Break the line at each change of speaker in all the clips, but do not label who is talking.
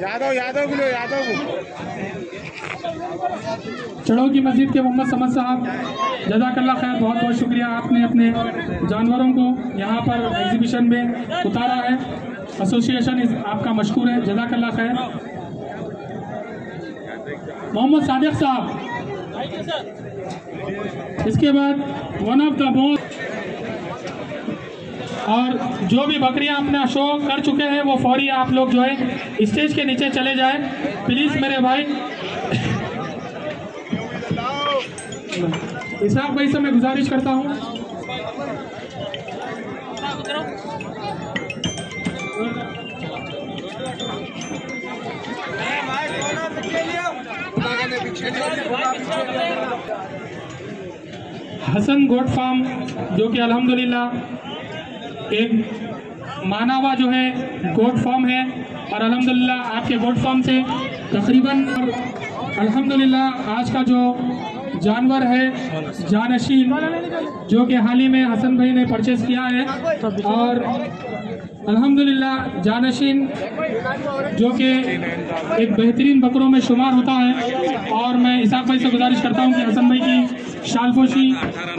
यादव यादव लिए, यादव
चढ़ो की मस्जिद के मोहम्मद समद साहब, जजाकल्ला खैर, बहुत बहुत शुक्रिया। आपने अपने जानवरों को यहाँ पर एग्जीबिशन में उतारा है। एसोसिएशन आपका मशहूर है, जजाकल्ला खैर। मोहम्मद सादिक साहब। इसके बाद वन ऑफ़ द मोस्ट और जो भी बकरियाँ अपना शो कर चुके हैं, वो फौरी आप लोग जो है, स्टेज के नीचे चले जाए। प्लीज़ मेरे भाई। इसहाक भाई से मैं गुजारिश करता हूँ। हसन गोट फार्म, जो कि अल्हम्दुलिल्लाह एक माना हुआ जो है गोट फॉर्म है और अल्हम्दुलिल्लाह आपके गोट फॉर्म से तकरीबन अल्हम्दुलिल्लाह आज का जो जानवर है, जानशीन, जो कि हाल ही में हसन भाई ने परचेज किया है और अल्हम्दुलिल्लाह जानशीन जो कि एक बेहतरीन बकरों में शुमार होता है और इसाक भाई से गुजारिश करता हूँ कि हसन भाई की शालपोशी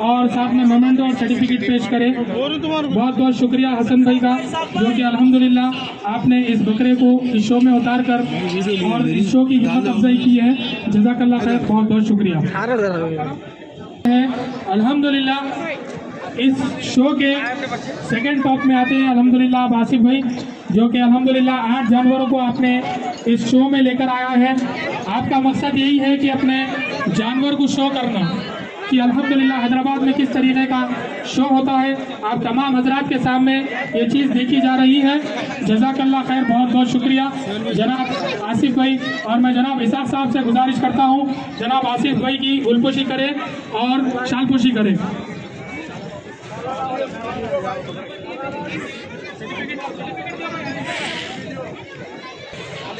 और साथ में मोमेंटो और सर्टिफिकेट पेश करें। बहुत बहुत शुक्रिया हसन भाई का जो कि अल्हम्दुलिल्लाह आपने इस बकरे को इस शो में उतार कर और इस शो की हिम्मत अफजाई की है। जजाकल्ला खैर बहुत बहुत शुक्रिया। अलहमदुल्ला अल्हम्दुलिल्लाह। इस शो के सेकंड टॉप में आते हैं, अल्हम्दुलिल्लाह आप आसिफ भाई, जो कि अल्हम्दुलिल्लाह आठ जानवरों को आपने इस शो में लेकर आया है। आपका मकसद यही है कि अपने जानवर को शो करना, कि अल्हम्दुलिल्लाह हैदराबाद में किस तरीके का शो होता है। आप तमाम हजरात के सामने ये चीज़ देखी जा रही है। जजाकल्ला खैर, बहुत बहुत शुक्रिया। जनाब आसिफ भाई, और मैं जनाब इसाक साहब से गुजारिश करता हूँ, जनाब आसिफ भाई की गुलपोशी करें और शालपोशी करें।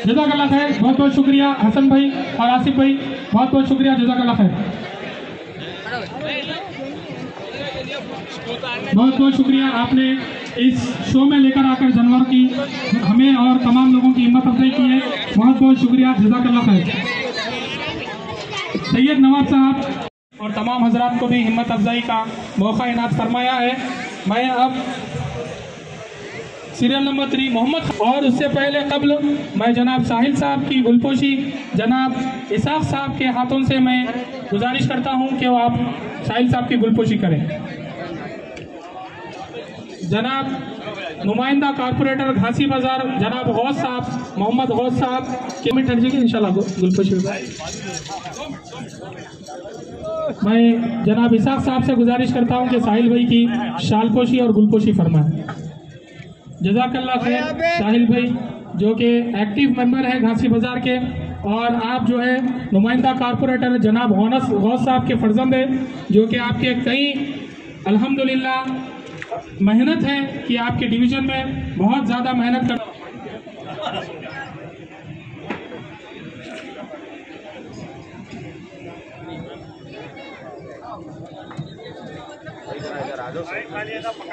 जजाकल्ला खैर बहुत बहुत शुक्रिया, हसन भाई और आसिफ भाई। बहुत बहुत शुक्रिया जजाकल्ला खैर बहुत बहुत शुक्रिया आपने इस शो में लेकर आकर जानवर की, हमें और तमाम लोगों की हिम्मत अफजाई की है। बहुत बहुत शुक्रिया जजाकल्ला खैर सैयद नवाब साहब और तमाम हजरात को भी हिम्मत अफजाई का मौका इनात फरमाया है। मैं अब सीरियल नंबर थ्री मोहम्मद और उससे पहले कबल, मैं जनाब साहिल साहब की गुलपोशी, जनाब इसाक साहब के हाथों से मैं गुजारिश करता हूँ कि आप साहिल साहब की गुलपोशी करें। जनाब नुमाइंदा कारपोरेटर घासी बाज़ार, जनाब गौस साहब, मोहम्मद गौस साहब के में ठहर जाएगी गु- गुलपोशी मैं जनाब इसाक साहब से गुजारिश करता हूँ कि साहिल भाई की शालपोशी और गुलपोशी फरमाएँ। जजाकल्ला खैर, साहिल भाई, जो कि एक्टिव मेंबर है घासी बाज़ार के, और आप जो है नुमाइंदा कारपोरेटर जनाब होनस गौस साहब के फर्जंद है, जो कि आपके कई, अल्हम्दुलिल्लाह, मेहनत है कि आपके डिवीज़न में बहुत ज़्यादा मेहनत कर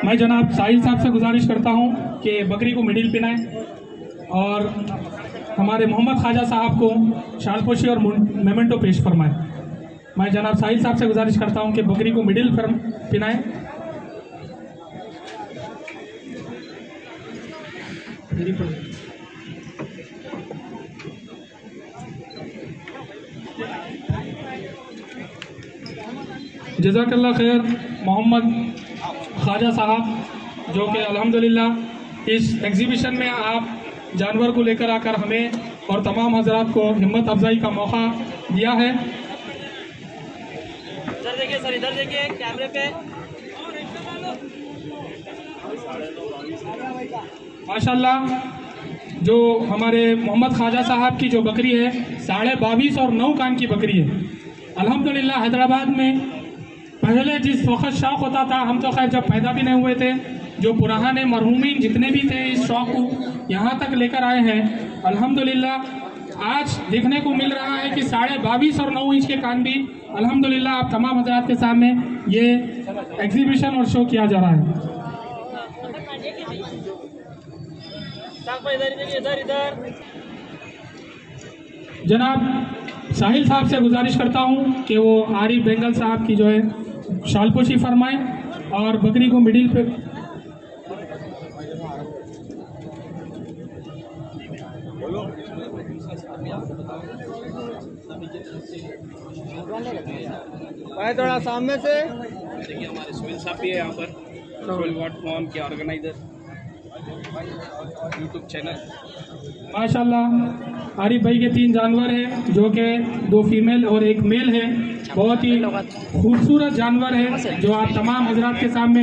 मैं जनाब साहिल साहब से गुजारिश करता हूँ कि बकरी को मिडिल पिनाएँ और हमारे मोहम्मद ख्वाजा साहब को शालपोशी और मेमेंटो पेश फरमाएँ। मैं जनाब साहिल साहब से गुजारिश करता हूँ कि बकरी को मिडिल पिनाएँ मेरी जजाकल्ला खैर मोहम्मद ख्वाजा साहब जो कि अल्हम्दुलिल्लाह इस एग्जीबिशन में आप जानवर को लेकर आकर हमें और तमाम हजरात को हिम्मत अफजाई का मौका दिया है।
इधर देखिए सर इधर देखिए कैमरे पे।
माशाल्लाह जो हमारे मोहम्मद ख्वाजा साहब की जो बकरी है साढ़े बाईस और नौ कान की बकरी है। अल्हम्दुलिल्लाह हैदराबाद में पहले जिस वक्त शौक होता था, हम तो खैर जब पैदा भी नहीं हुए थे, जो पुराने मरहूमिन जितने भी थे इस शौक को यहाँ तक लेकर आए हैं, अल्हम्दुलिल्लाह, आज देखने को मिल रहा है कि साढ़े बाईस और नौ इंच के कान भी, अल्हम्दुलिल्लाह, आप तमाम हजरात के सामने ये एग्जीबिशन और शो किया जा रहा है। जनाब, साहिल साहब से गुजारिश करता हूँ कि वो आरिफ बेंगल साहब की जो है शालपोशी फरमाएँ और बकरी को मिडिल पे
भाई थोड़ा सामने से।
देखिए हमारे सोहेल साहब भी है यहाँ पर। सोहेल वॉट फॉर्म के ऑर्गेनाइजर? यूट्यूब चैनल
माशाल्लाह आरिफ भाई के तीन जानवर हैं जो कि दो फीमेल और एक मेल है। बहुत ही खूबसूरत जानवर है जो आप तमाम हजरात के सामने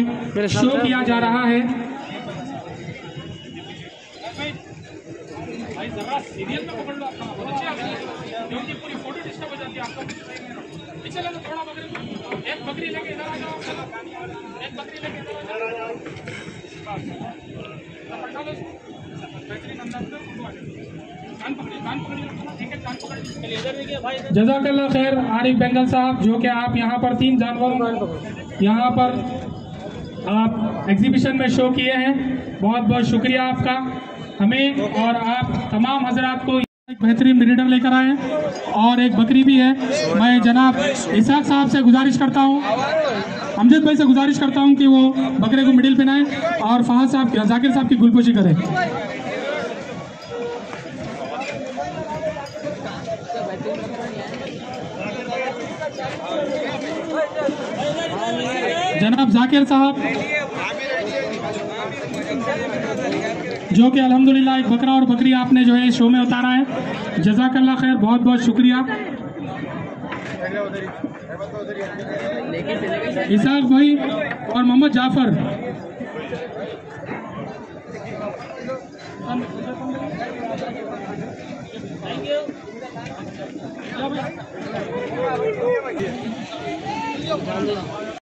शो किया जा रहा है। सीरियल में पकड़ लो अपना बहुत आ गई क्योंकि पूरी फ़ोटो डिस्टर्ब जाती आपको चलो थोड़ा बकरी एक बकरी लेके इधर आ जाओ एक बकरी लेके इधर आ जाओ बस। पकड़ा जजाकल्ला खैर, आरिफ बेंगल साहब, जो कि आप यहाँ पर तीन जानवरों यहाँ पर आप एग्जीबिशन में शो किए हैं। बहुत बहुत शुक्रिया आपका। हमें और आप तमाम हजरात को एक बेहतरीन ब्रीडर लेकर आए और एक बकरी भी है। मैं जनाब इसाक साहब से गुजारिश करता हूँ, अमजद भाई से गुजारिश करता हूँ कि वो बकरे को मिडिल पहनाएँ और फहद साहब, जाकिर साहब की गुलपोशी करें। जनाब जाकिर साहब। जो कि अल्हम्दुलिल्लाह एक बकरा और बकरी आपने जो है इस शो में उतारा है। जजाकल्ला खैर, बहुत बहुत शुक्रिया। इसाक भाई और मोहम्मद जाफ़र। Thank.